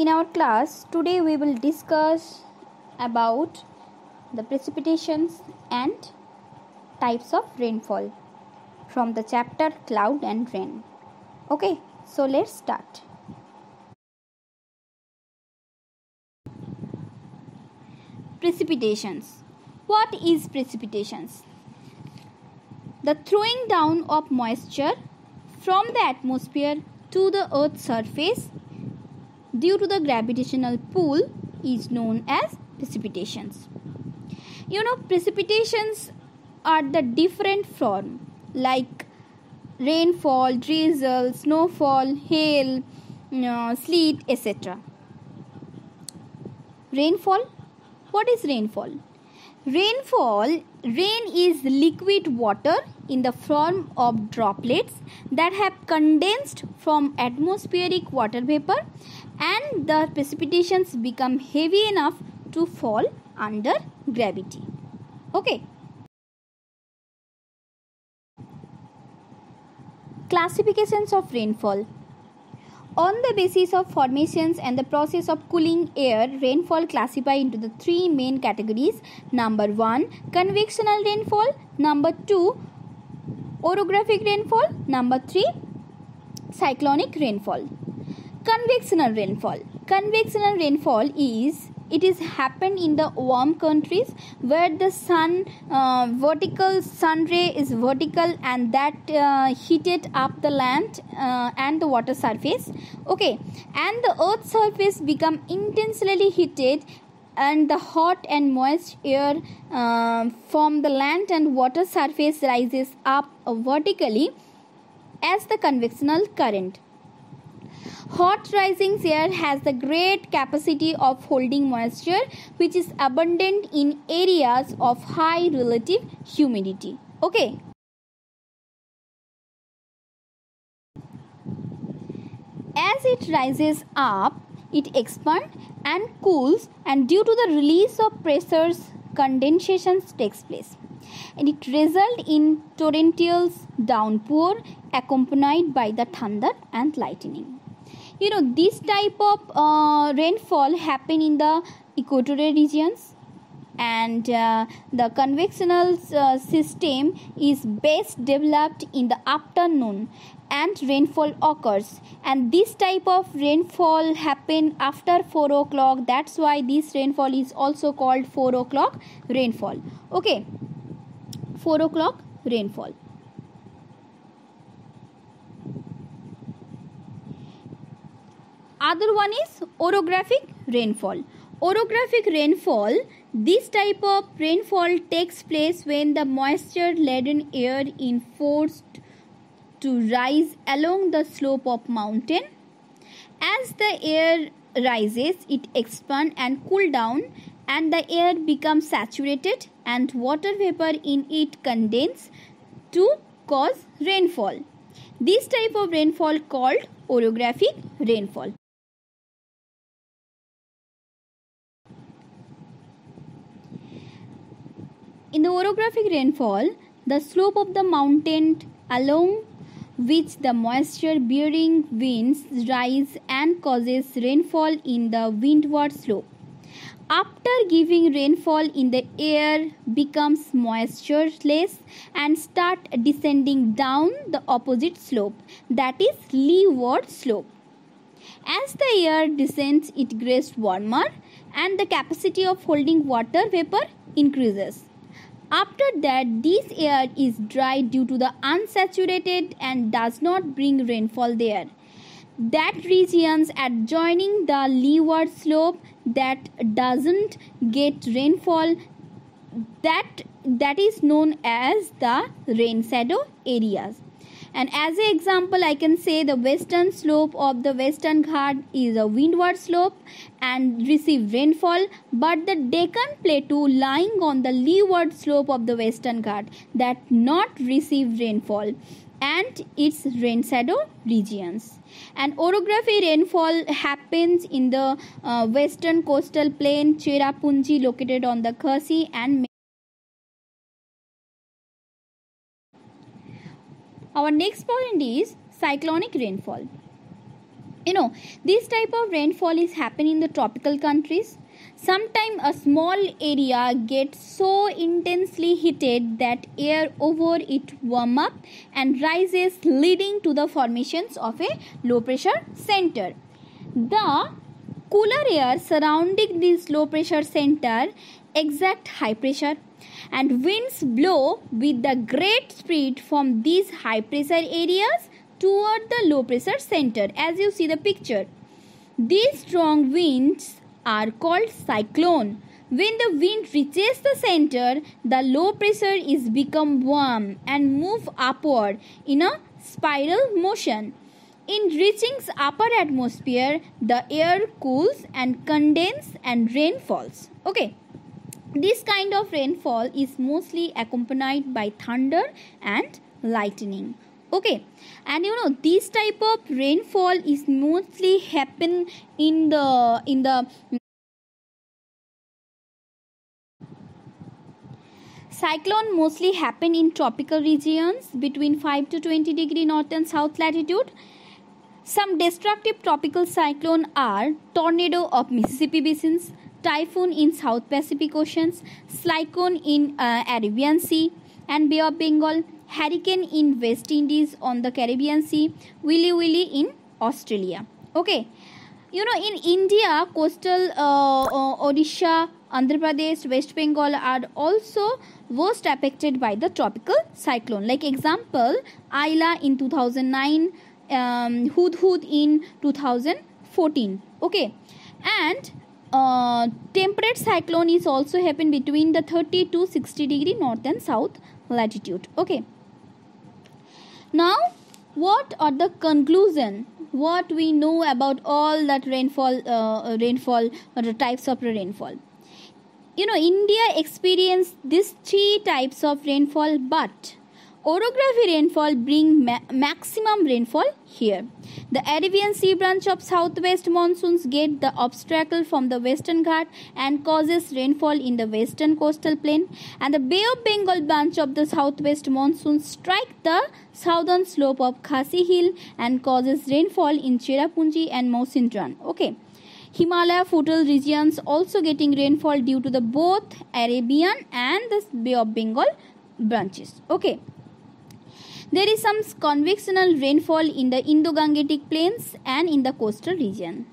In our class today we will discuss about the precipitations and types of rainfall from the chapter cloud and rain. Okay, so let's start. Precipitations. What is precipitations? The throwing down of moisture from the atmosphere to the earth's surface due to the gravitational pull is known as precipitations. You know, precipitations are the different form like rainfall, drizzle, snowfall, hail, you know, sleet, etc. Rainfall. What is rainfall? Rainfall, rain is liquid water in the form of droplets that have condensed from atmospheric water vapor and the precipitations become heavy enough to fall under gravity. Okay. Classifications of rainfall on the basis of formations and the process of cooling air, rainfall classified into the three main categories. Number 1, convectional rainfall. Number 2, orographic rainfall. Number 3, cyclonic rainfall. Convectional rainfall. Convectional rainfall is it is happened in the warm countries where the sun uh, vertical sun ray is vertical and that uh, heated up the land uh, and the water surface. Okay. And the earth surface become intensely heated and the hot and moist air uh, from the land and water surface rises up vertically as the convectional current Hot rising air has the great capacity of holding moisture which is abundant in areas of high relative humidity. Okay. As it rises up, it expands and cools and due to the release of pressures, condensation takes place and it results in torrential downpour accompanied by the thunder and lightning you know this type of uh, rainfall happen in the equatorial regions and uh, the convectional uh, system is best developed in the afternoon and rainfall occurs. And this type of rainfall happen after 4 o'clock. That's why this rainfall is also called 4 o'clock rainfall. Okay. 4 o'clock rainfall other one is orographic rainfall. Orographic rainfall this type of rainfall takes place when the moisture laden air is forced to rise along the slope of mountain. As the air rises it expands and cool down and the air becomes saturated and water vapor in it condense to cause rainfall. This type of rainfall called orographic rainfall In the orographic rainfall, the slope of the mountain along which the moisture bearing winds rise and causes rainfall in the windward slope. After giving rainfall in the air becomes moistureless and start descending down the opposite slope that is leeward slope. As the air descends it gets warmer and the capacity of holding water vapor increases. After that, this air is dry due to the unsaturated and does not bring rainfall there. That regions adjoining the leeward slope that doesn't get rainfall that that is known as the rain shadow areas and as an example i can say the western slope of the western ghat is a windward slope and receive rainfall but the deccan plateau lying on the leeward slope of the western ghat that not receive rainfall and its rain shadow regions. And orography rainfall happens in the uh, western coastal plain cherrapunji located on the khasi and Our next point is cyclonic rainfall. you know this type of rainfall is happening in the tropical countries Sometimes a small area gets so intensely heated that air over it warm up and rises leading to the formations of a low pressure center. The cooler air surrounding this low pressure center exact high pressure and winds blow with the great speed from these high pressure areas toward the low pressure center as you see the picture. These strong winds are called cyclone. When the wind reaches the center, the low pressure is become warm and move upward in a spiral motion. In reaching upper atmosphere, the air cools and condenses and rain falls. Okay. This kind of rainfall is mostly accompanied by thunder and lightning. Okay and you know this type of rainfall is mostly happen in the in the cyclone mostly happen in tropical regions between 5 to 20 degree north and south latitude. Some destructive tropical cyclone are tornado of mississippi basins typhoon in south pacific oceans cyclone in uh, arabian sea and bay of bengal hurricane in West Indies on the Caribbean Sea, Willy Willy in Australia. Okay, you know in India, coastal uh, uh, Odisha, Andhra Pradesh, West Bengal are also worst affected by the tropical cyclone. Like example, Aila in 2009, um, Hudhud in 2014. Okay, and uh, temperate cyclone is also happen between the 30 to 60 degree north and south latitude. Okay. Now, what are the conclusion? What we know about all that rainfall, uh, rainfall or the types of rainfall? You know, India experienced these three types of rainfall, but Orography rainfall bring ma- maximum rainfall here. The Arabian Sea branch of southwest monsoons get the obstacle from the western Ghat and causes rainfall in the western coastal plain and the Bay of Bengal branch of the southwest monsoons strike the southern slope of Khasi Hill and causes rainfall in Cherrapunji and Mawsynram. Okay. Himalaya foothill regions also getting rainfall due to the both Arabian and the Bay of Bengal branches. Okay. There is some convectional rainfall in the Indo-Gangetic plains and in the coastal region.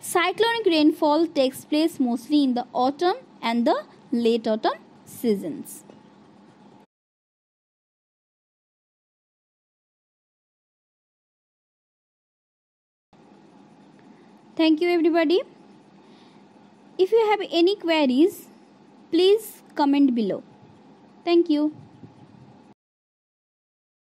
Cyclonic rainfall takes place mostly in the autumn and the late autumn seasons. Thank you everybody. If you have any queries, please comment below. Thank you.